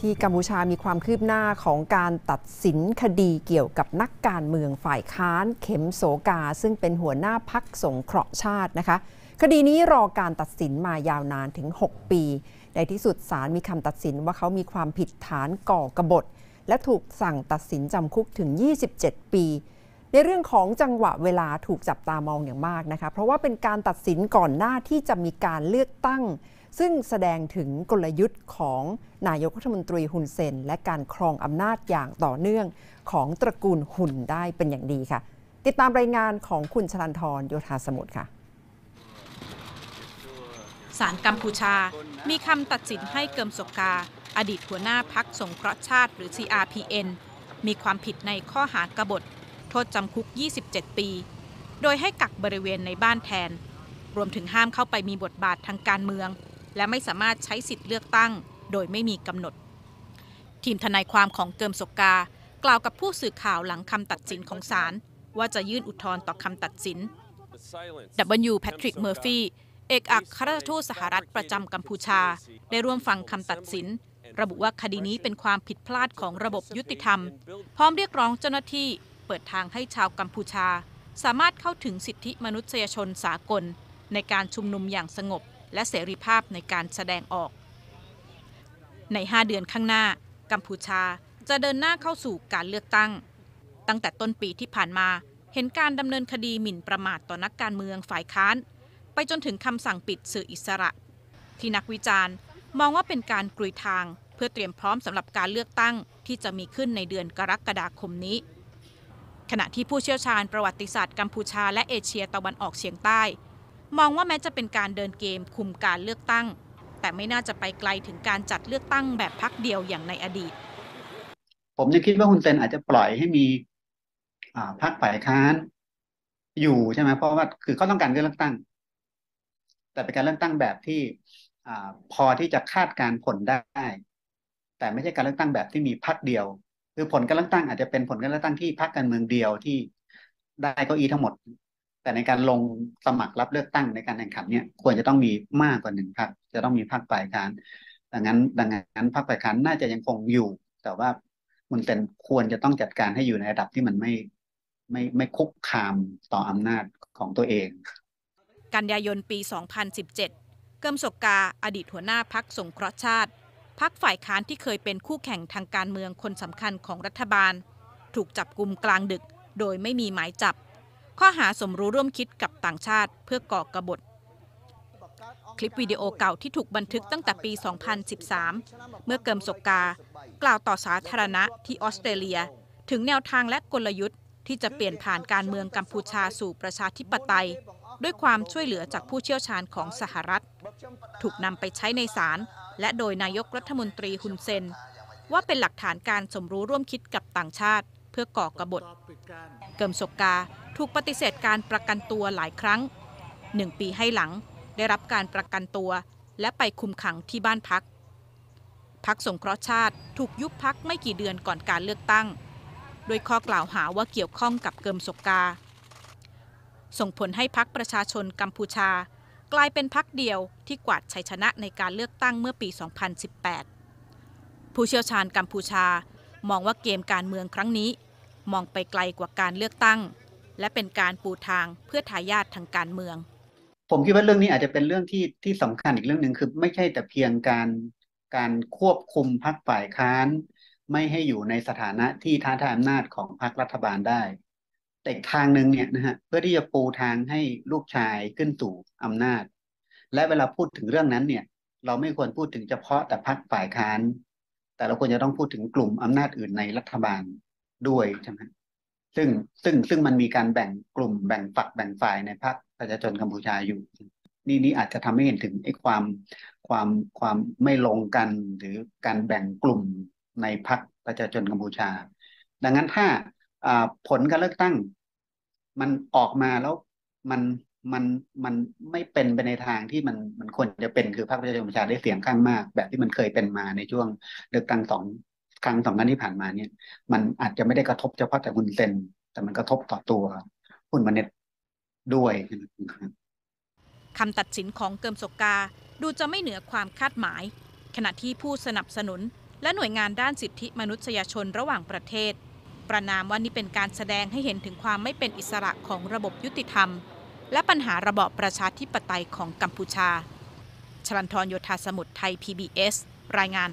ที่กัมพูชามีความคืบหน้าของการตัดสินคดีเกี่ยวกับนักการเมืองฝ่ายค้านเข็มโสกา ซึ่งเป็นหัวหน้าพักสงเคราะห์ชาตินะคะ คดีนี้รอการตัดสินมายาวนานถึง 6 ปี ในที่สุดศาลมีคำตัดสินว่าเขามีความผิดฐานก่อกบฏ และถูกสั่งตัดสินจำคุกถึง 27 ปี ในเรื่องของจังหวะเวลาถูกจับตามองอย่างมากนะคะ เพราะว่าเป็นการตัดสินก่อนหน้าที่จะมีการเลือกตั้ง ซึ่งแสดงถึงกลยุทธ์ของนายกรัฐมนตรีฮุนเซน และการครองอำนาจอย่างต่อเนื่องของตระกูลหุนได้เป็นอย่างดีค่ะ ติดตามรายงานของคุณชลันทรโยธาสมุทรค่ะศาลกัมพูชา มีคำตัดสินให้เกิมสกา อดีตหัวหน้าพักสงเคราะห์ชาติหรือ CRPN มีความผิดในข้อหากบฏ โทษจำคุก 27 ปี โดยให้กักบริเวณในบ้านแทน รวมถึงห้ามเข้าไปมีบทบาททางการเมือง และไม่สามารถใช้สิทธิ์เลือกตั้ง โดยไม่มีกำหนด ทีมทนายความของเกิมสกกากล่าวกับผู้สื่อข่าวหลังคำตัดสินของศาลว่าจะยื่นอุทธรณ์ต่อคำตัดสิน W. Patrick Murphy เอกอัครราชทูตสหรัฐประจำกัมพูชา ได้ร่วมฟังคำตัดสิน ระบุว่าคดีนี้เป็นความผิดพลาดของระบบยุติธรรม พร้อมเรียกร้องเจ้าหน้าที่เปิดทางให้ชาวกัมพูชา สามารถเข้าถึงสิทธิมนุษยชนสากล ในการชุมนุมอย่างสงบ และเสรีภาพในการแสดงออก ใน 5 เดือนข้างหน้า กัมพูชาจะเดินหน้าเข้าสู่การเลือกตั้ง ตั้งแต่ต้นปีที่ผ่านมาเห็นการดำเนินคดีหมิ่นประมาทต่อนักการเมืองฝ่ายค้าน ไปจนถึงคำสั่งปิดสื่ออิสระ ที่นักวิจารณ์มองว่าเป็นการกลุยทางเพื่อเตรียมพร้อมสำหรับการเลือกตั้งที่จะมีขึ้นในเดือนกรกฎาคมนี้ ขณะที่ผู้เชี่ยวชาญประวัติศาสตร์กัมพูชาและเอเชียตะวันออกเฉียงใต้ มองว่าแม้จะเป็นการเดินเกมคุมการเลือกตั้ง แต่ไม่น่าจะไปไกลถึงการจัดเลือกตั้งแบบพักเดียวอย่างในอดีต ผมยังคิดว่าคุณเซนอาจจะปล่อยให้มีพรรคฝ่ายค้านอยู่ใช่ไหมเพราะว่าคือเขาต้องการเลือกตั้ง แต่เป็นการเลือกตั้งแบบที่อพอที่จะคาดการผลได้ แต่ไม่ใช่การเลือกตั้งแบบที่มีพรรคเดียว คือผลการเลือกตั้งอาจจะเป็นผลการเลือกตั้งที่พรรคการเมืองเดียวที่ได้เก้าอี้ทั้งหมด แต่ในการลงสมัครรับเลือกตั้งในการแข่งขันเนี่ยควรจะต้องมีมากกว่าหนึ่งพรรคจะต้องมีพรรคฝ่ายค้าน ดังนั้น ดังนั้นพรรคฝ่ายค้านน่าจะยังคงอยู่ แต่ว่าคุณเซนควรจะต้องจัดการให้อยู่ในระดับที่มันไม่ไม่ไม่คุกคามต่ออำนาจของตัวเอง กันยายนปี 2017 เกิมศกกาอดีตหัวหน้าพักสงเคราะห์ชาติพักฝ่ายค้านที่เคยเป็นคู่แข่งทางการเมืองคนสำคัญของรัฐบาล ถูกจับกลุ่มกลางดึก โดยไม่มีหมายจับ ข้อหาสมรู้ร่วมคิดกับต่างชาติเพื่อก่อกบฏคลิปวิดีโอเก่าที่ถูกบันทึกตั้งแต่ปี 2013 เมื่อเกิมศกกา กล่าวต่อสาธารณะที่ออสเตรเลีย ถึงแนวทางและกลยุทธ์ที่จะเปลี่ยนผ่านการเมืองกัมพูชาสู่ประชาธิปไตย ด้วยความช่วยเหลือจากผู้เชี่ยวชาญของสหรัฐ ถูกนำไปใช้ในศาลและโดยนายกรัฐมนตรีฮุนเซน ว่าเป็นหลักฐานการสมรู้ร่วมคิดกับต่างชาติ เพื่อก่อกบฏ เกิมศกกาถูกปฏิเสธการประกันตัวหลายครั้งหนึ่งปีให้หลังได้รับการประกันตัว และไปคุมขังที่บ้านพัก พักสงเคราะห์ชาติถูกยุบพักไม่กี่เดือนก่อนการเลือกตั้ง โดยข้อกล่าวหาว่าเกี่ยวข้องกับเกิมศกกา ส่งผลให้พักประชาชนกัมพูชา กลายเป็นพักเดียวที่กวาดชัยชนะในการเลือกตั้งเมื่อปี 2018 ผู้เชี่ยวชาญกัมพูชา มองว่าเกมการเมืองครั้งนี้ มองไปไกลกว่าการเลือกตั้ง และเป็นการปูทางเพื่อทายาททางการเมือง ผมคิดว่าเรื่องนี้อาจจะเป็นเรื่องที่ที่สำคัญอีกเรื่องหนึ่งคือไม่ใช่แต่เพียงการการควบคุมพรรคฝ่ายค้าน ไม่ให้อยู่ในสถานะที่ท้าทายอำนาจของพรรครัฐบาลได้แต่ทางหนึ่งเนี่ยนะฮะเพื่อที่จะปูทางให้ลูกชายขึ้นสู่อำนาจ และเวลาพูดถึงเรื่องนั้นเนี่ย เราไม่ควรพูดถึงเฉพาะแต่พรรคฝ่ายค้าน แต่เราควรจะต้องพูดถึงกลุ่มอำนาจอื่นในรัฐบาลด้วยใช่ไหมซึ่งซึ่งซึ่งมันมีการแบ่งกลุ่มแบ่งฝักแบ่งฝ่ายในพรรคประชาชนกัมพูชาอยู่ นี่นี่อาจจะทำให้เห็นถึงไอ้ความความความไม่ลงกันหรือการแบ่งกลุ่มในพรรคประชาชนกัมพูชา ดังนั้นถ้าผลการเลือกตั้ง มันออกมาแล้วมัน มันมันไม่เป็นไปในทางที่มันมันควรจะเป็นคือพรรคประชาชนกัมพูชาได้เสียงข้างมาก แบบที่มันเคยเป็นมาในช่วงเลือกตั้งสองครั้งสองครั้งที่ผ่านมาเนี่ย มันอาจจะไม่ได้กระทบเฉพาะแต่คุณเซนแต่มันกระทบต่อตัวหุ้นมันเน็ตด้วยคำตัดสินของเกิมศกกาดูจะไม่เหนือความคาดหมาย ขณะที่ผู้สนับสนุน และหน่วยงานด้านสิทธิมนุษยชนระหว่างประเทศ ประนามว่านี่เป็นการแสดงให้เห็นถึงความไม่เป็นอิสระของระบบยุติธรรม และปัญหาระบอบประชาธิปไตยของกัมพูชาชลันทรโยธาสมุทรไทย PBS รายงาน